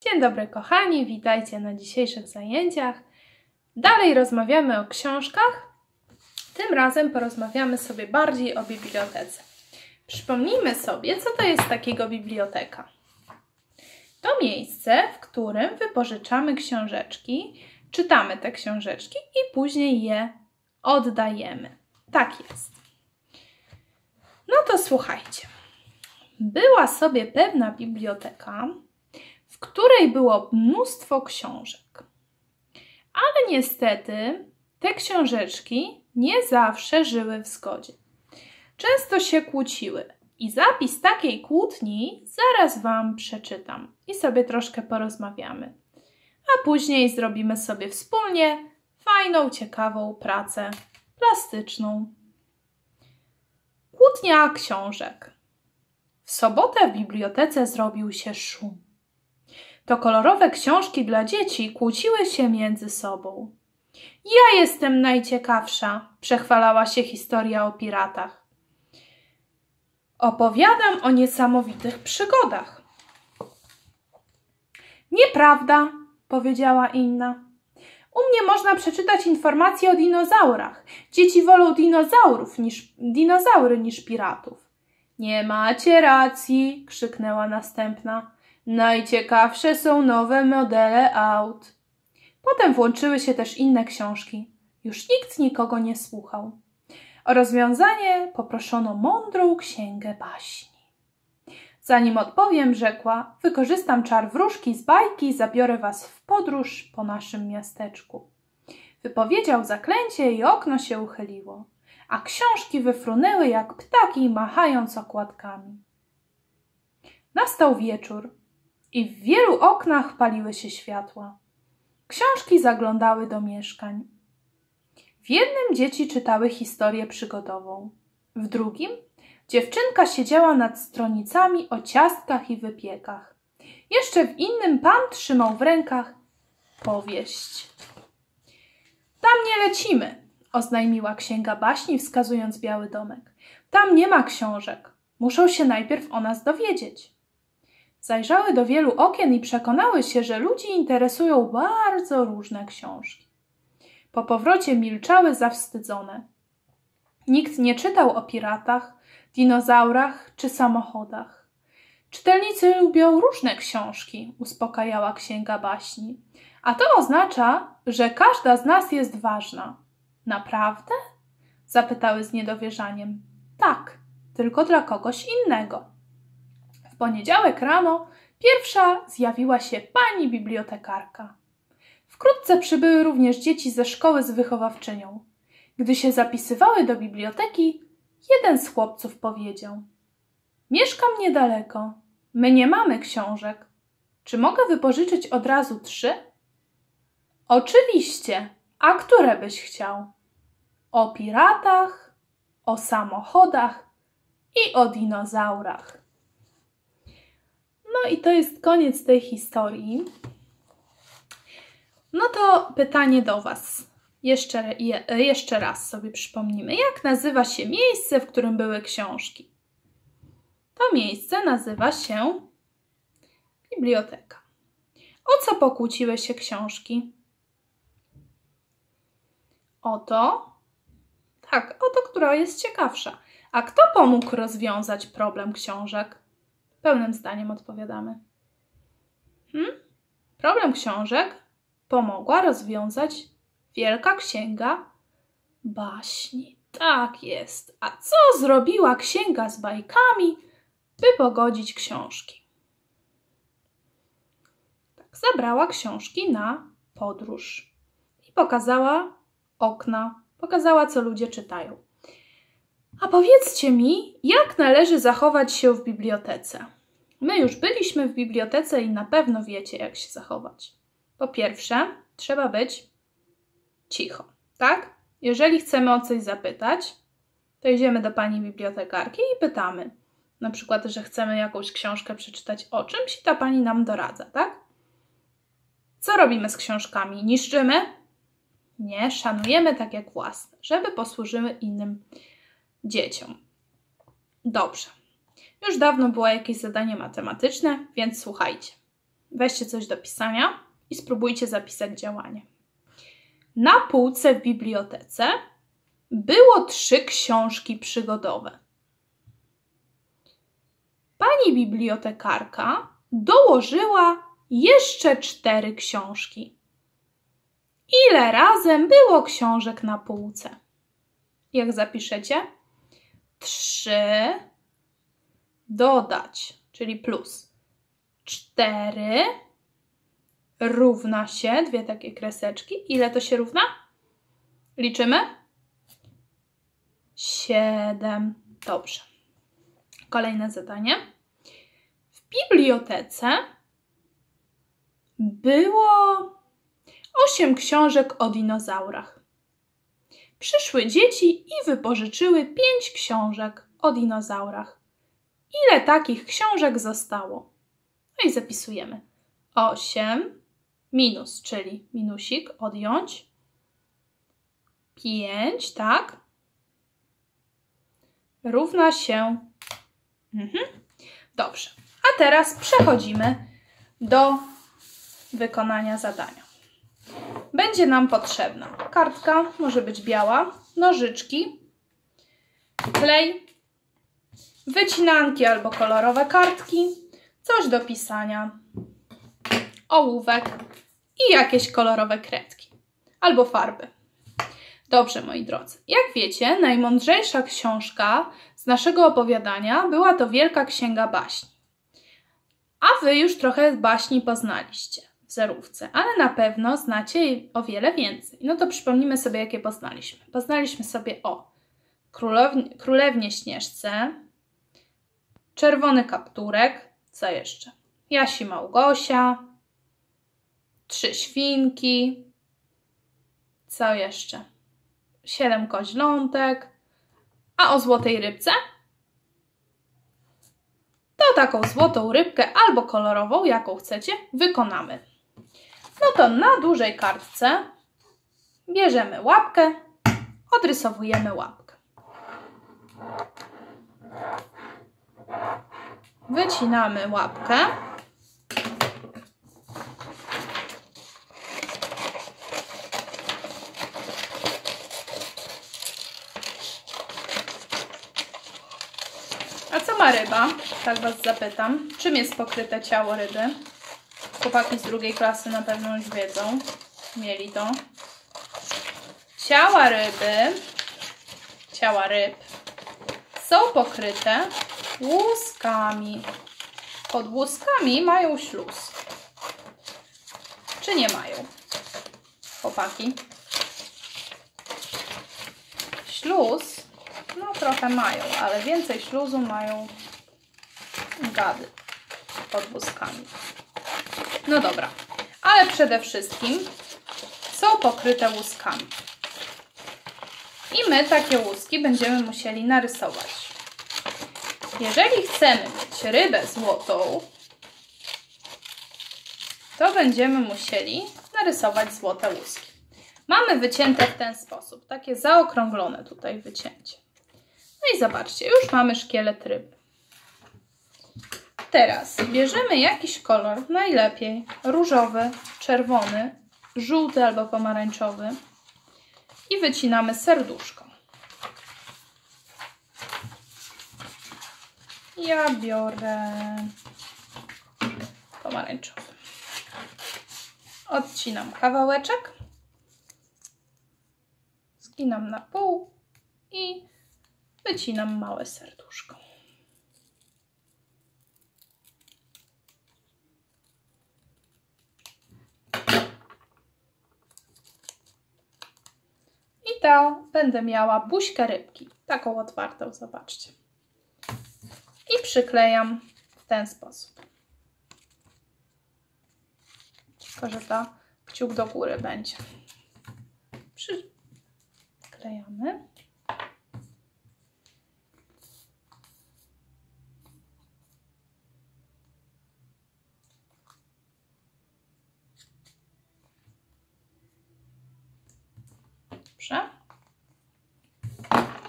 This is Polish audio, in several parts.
Dzień dobry, kochani, witajcie na dzisiejszych zajęciach. Dalej rozmawiamy o książkach. Tym razem porozmawiamy sobie bardziej o bibliotece. Przypomnijmy sobie, co to jest takiego biblioteka. To miejsce, w którym wypożyczamy książeczki, czytamy te książeczki i później je oddajemy. Tak jest. No to słuchajcie. Była sobie pewna biblioteka, w której było mnóstwo książek. Ale niestety te książeczki nie zawsze żyły w zgodzie. Często się kłóciły. I zapis takiej kłótni zaraz Wam przeczytam i sobie troszkę porozmawiamy. A później zrobimy sobie wspólnie fajną, ciekawą pracę plastyczną. Kłótnia książek. W sobotę w bibliotece zrobił się szum. To kolorowe książki dla dzieci kłóciły się między sobą. Ja jestem najciekawsza, przechwalała się historia o piratach. Opowiadam o niesamowitych przygodach. Nieprawda, powiedziała inna. U mnie można przeczytać informacje o dinozaurach. Dzieci wolą dinozaurów niż, dinozaury niż piratów. Nie macie racji, krzyknęła następna. Najciekawsze są nowe modele aut. Potem włączyły się też inne książki. Już nikt nikogo nie słuchał. O rozwiązanie poproszono mądrą księgę baśni. Zanim odpowiem, rzekła, wykorzystam czar wróżki z bajki i zabiorę was w podróż po naszym miasteczku. Wypowiedział zaklęcie i okno się uchyliło, a książki wyfrunęły jak ptaki, machając okładkami. Nastał wieczór i w wielu oknach paliły się światła. Książki zaglądały do mieszkań. W jednym dzieci czytały historię przygodową, w drugim dziewczynka siedziała nad stronicami o ciastkach i wypiekach. Jeszcze w innym pan trzymał w rękach powieść. Tam nie lecimy, oznajmiła księga baśni, wskazując biały domek. Tam nie ma książek. Muszą się najpierw o nas dowiedzieć. Zajrzały do wielu okien i przekonały się, że ludzi interesują bardzo różne książki. Po powrocie milczały zawstydzone. Nikt nie czytał o piratach, dinozaurach czy samochodach. Czytelnicy lubią różne książki, uspokajała księga baśni. A to oznacza, że każda z nas jest ważna. Naprawdę? zapytały z niedowierzaniem. Tak, tylko dla kogoś innego. W poniedziałek rano pierwsza zjawiła się pani bibliotekarka. Wkrótce przybyły również dzieci ze szkoły z wychowawczynią. Gdy się zapisywały do biblioteki, jeden z chłopców powiedział: Mieszkam niedaleko. My nie mamy książek. Czy mogę wypożyczyć od razu trzy? Oczywiście. A które byś chciał? O piratach, o samochodach i o dinozaurach. No i to jest koniec tej historii. No to pytanie do Was. Jeszcze, je, jeszcze raz sobie przypomnimy, jak nazywa się miejsce, w którym były książki. To miejsce nazywa się biblioteka. O co pokłóciły się książki? O to, tak, o to, która jest ciekawsza. A kto pomógł rozwiązać problem książek? Pełnym zdaniem odpowiadamy. Hmm? Problem książek pomogła rozwiązać Wielka Księga Baśni. Tak jest. A co zrobiła księga z bajkami, by pogodzić książki? Tak, zabrała książki na podróż i pokazała okna, pokazała, co ludzie czytają. A powiedzcie mi, jak należy zachować się w bibliotece? My już byliśmy w bibliotece i na pewno wiecie, jak się zachować. Po pierwsze, trzeba być cicho, tak? Jeżeli chcemy o coś zapytać, to idziemy do pani bibliotekarki i pytamy. Na przykład, że chcemy jakąś książkę przeczytać o czymś i ta pani nam doradza, tak? Co robimy z książkami? Niszczymy? Nie, szanujemy tak jak własne, żeby posłużyły innym dzieciom. Dobrze. Już dawno było jakieś zadanie matematyczne, więc słuchajcie. weźcie coś do pisania i spróbujcie zapisać działanie. Na półce w bibliotece było trzy książki przygodowe. Pani bibliotekarka dołożyła jeszcze cztery książki. Ile razem było książek na półce? Jak zapiszecie? Trzy dodać, czyli plus. Cztery równa się, dwie takie kreseczki. Ile to się równa? Liczymy? Siedem. Dobrze. Kolejne zadanie. W bibliotece było osiem książek o dinozaurach. Przyszły dzieci i wypożyczyły pięć książek o dinozaurach. Ile takich książek zostało? No i zapisujemy. 8 minus, czyli minusik odjąć. 5, tak? Równa się. Mhm. Dobrze. A teraz przechodzimy do wykonania zadania. Będzie nam potrzebna kartka, może być biała, nożyczki, klej, wycinanki albo kolorowe kartki, coś do pisania, ołówek i jakieś kolorowe kredki albo farby. Dobrze, moi drodzy. Jak wiecie, najmądrzejsza książka z naszego opowiadania była to Wielka Księga Baśni. A wy już trochę baśni poznaliście w zerówce, ale na pewno znacie o wiele więcej. No to przypomnimy sobie, jakie poznaliśmy. Poznaliśmy sobie o królewnie, królewnie Śnieżce, czerwony kapturek, co jeszcze? Jasi Małgosia, trzy świnki, co jeszcze? Siedem koźlątek, a o złotej rybce? To taką złotą rybkę albo kolorową, jaką chcecie, wykonamy. No to na dużej kartce bierzemy łapkę, odrysowujemy łapkę. Wycinamy łapkę. A co ma ryba? Tak Was zapytam. Czym jest pokryte ciało ryby? Chłopaki z drugiej klasy na pewno już wiedzą. Mieli to. Ciała ryby, ciała ryb są pokryte łuskami. Pod łuskami mają śluz. Czy nie mają? Chłopaki. Śluz, no trochę mają, ale więcej śluzu mają gady pod łuskami. No dobra, ale przede wszystkim są pokryte łuskami. I my takie łuski będziemy musieli narysować. Jeżeli chcemy mieć rybę złotą, to będziemy musieli narysować złote łuski. Mamy wycięte w ten sposób, takie zaokrąglone tutaj wycięcie. No i zobaczcie, już mamy szkielet ryby. Teraz bierzemy jakiś kolor, najlepiej różowy, czerwony, żółty albo pomarańczowy i wycinamy serduszko. Ja biorę pomarańczowy. Odcinam kawałeczek, skinam na pół i wycinam małe serduszko. I to będę miała buźkę rybki, taką otwartą, zobaczcie. Przyklejam w ten sposób. Tylko, że to kciuk do góry będzie. Przyklejamy.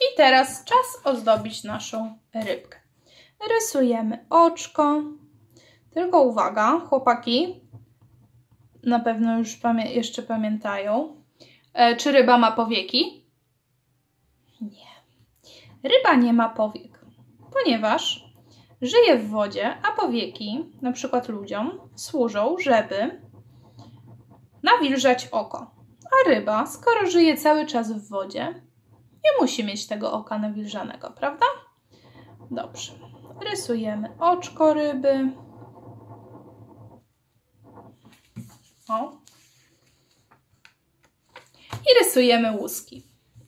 I teraz czas ozdobić naszą rybkę. Rysujemy oczko, Tylko uwaga, chłopaki, na pewno już pamię jeszcze pamiętają. E, czy ryba ma powieki? Nie. Ryba nie ma powiek, ponieważ żyje w wodzie, a powieki, na przykład ludziom, służą, żeby nawilżać oko. A ryba, skoro żyje cały czas w wodzie, nie musi mieć tego oka nawilżanego, prawda? Dobrze. Rysujemy oczko ryby. O. I rysujemy łuski.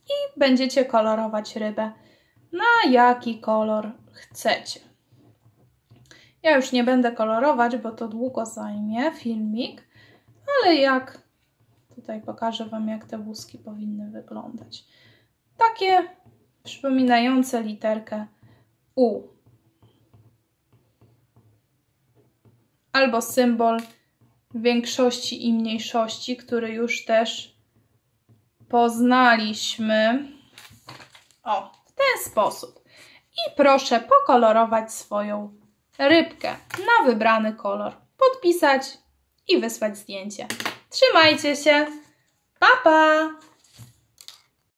I będziecie kolorować rybę na jaki kolor chcecie. Ja już nie będę kolorować, bo to długo zajmie filmik, ale jak tutaj pokażę Wam, jak te łuski powinny wyglądać. Takie przypominające literkę U. Albo symbol większości i mniejszości, który już też poznaliśmy. O, w ten sposób. I proszę pokolorować swoją rybkę na wybrany kolor, podpisać i wysłać zdjęcie. Trzymajcie się. Pa, pa!